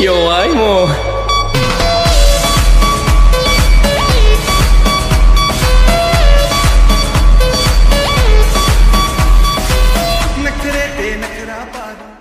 弱いもう。नखरे पे नखरा पागल